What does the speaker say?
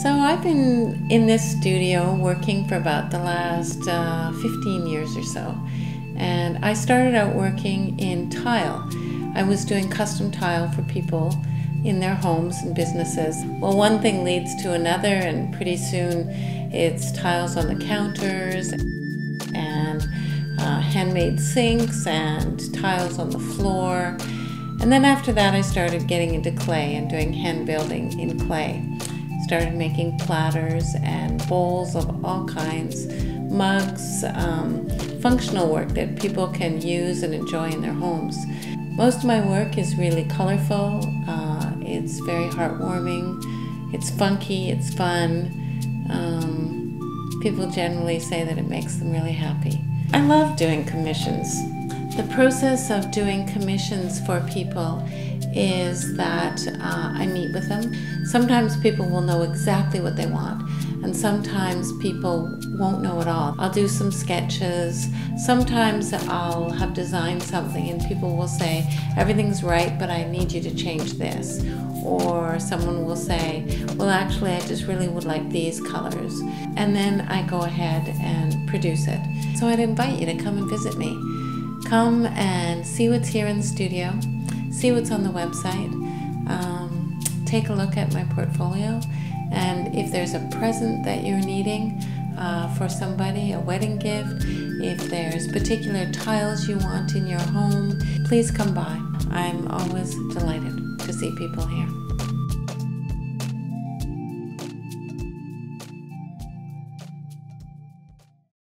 So I've been in this studio working for about the last uh, 15 years or so. And I started out working in tile. I was doing custom tile for people in their homes and businesses. Well, one thing leads to another, and pretty soon it's tiles on the counters and uh, handmade sinks and tiles on the floor. And then after that, I started getting into clay and doing hand building in clay started making platters and bowls of all kinds, mugs, um, functional work that people can use and enjoy in their homes. Most of my work is really colorful, uh, it's very heartwarming, it's funky, it's fun. Um, people generally say that it makes them really happy. I love doing commissions. The process of doing commissions for people is that uh, I meet with them. Sometimes people will know exactly what they want, and sometimes people won't know at all. I'll do some sketches. Sometimes I'll have designed something, and people will say, Everything's right, but I need you to change this. Or someone will say, Well, actually, I just really would like these colors. And then I go ahead and produce it. So I'd invite you to come and visit me. Come and see what's here in the studio see what's on the website, um, take a look at my portfolio, and if there's a present that you're needing uh, for somebody, a wedding gift, if there's particular tiles you want in your home, please come by. I'm always delighted to see people here.